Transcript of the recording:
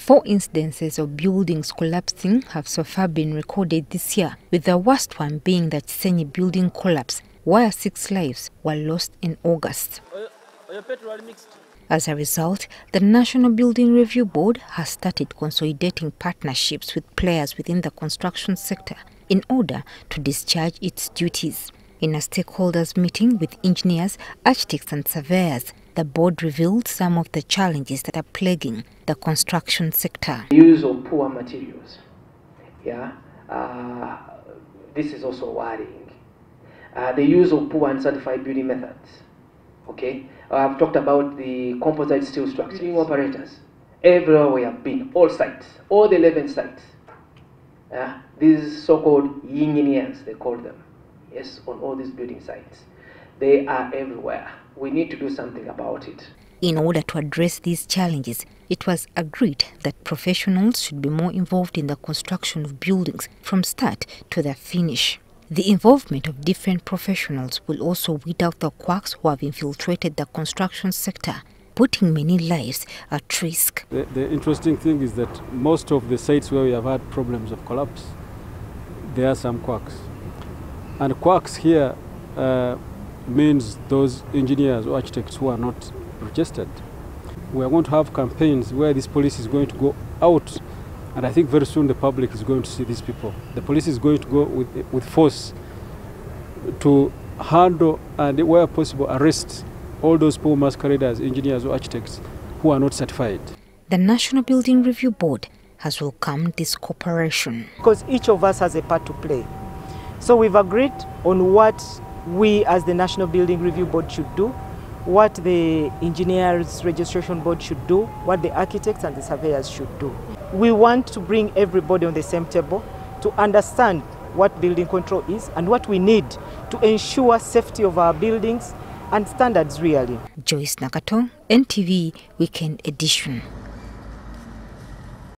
Four incidences of buildings collapsing have so far been recorded this year, with the worst one being the Kisenyi building collapse, where six lives were lost in August. As a result, the National Building Review Board has started consolidating partnerships with players within the construction sector in order to discharge its duties. In a stakeholders meeting with engineers, architects and surveyors, the board revealed some of the challenges that are plaguing the construction sector. use of poor materials. Yeah, uh, this is also worrying. Uh, the use of poor and certified building methods. Okay, uh, I've talked about the composite steel structures. Building operators everywhere we have been, all sites, all the 11 sites. Yeah, these so-called engineers, they call them. Yes, on all these building sites, they are everywhere. We need to do something about it. In order to address these challenges, it was agreed that professionals should be more involved in the construction of buildings from start to their finish. The involvement of different professionals will also weed out the quacks who have infiltrated the construction sector, putting many lives at risk. The, the interesting thing is that most of the sites where we have had problems of collapse, there are some quacks. And quacks here uh, means those engineers or architects who are not registered. We are going to have campaigns where this police is going to go out, and I think very soon the public is going to see these people. The police is going to go with, with force to handle and, where possible, arrest all those poor masqueraders, engineers or architects who are not certified. The National Building Review Board has welcomed this cooperation. Because each of us has a part to play. So we've agreed on what we as the National Building Review Board should do, what the Engineers Registration Board should do, what the architects and the surveyors should do. We want to bring everybody on the same table to understand what building control is and what we need to ensure safety of our buildings and standards really. Joyce Nakato, NTV Weekend Edition.